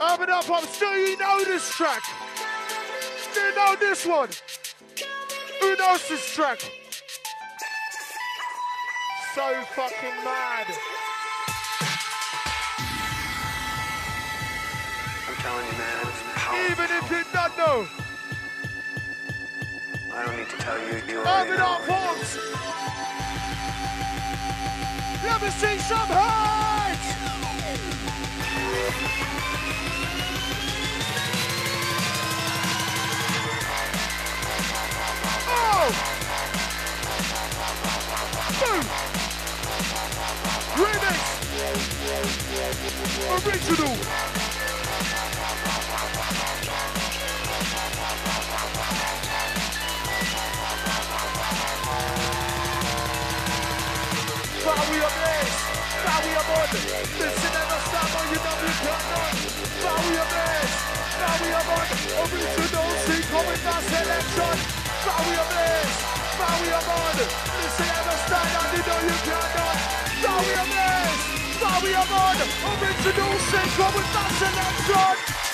Urban Up Up, still you know this track. Do you know this one? Who knows this track? So fucking mad. I'm telling you, man, it was powerful. Even if you don't know. I don't need to tell you. You Urban already. Up Pumps. Let me see some hands. Boom! Remix! Original! Bowie up this! Bowie up on! Listen never stop on you know can't run! Bowie up this! Bowie up on! Original Sin coming down this! Bowie up on! Listen never stand on you know you can't run! Bowie up this! Bowie up on! Original Sin coming down selection!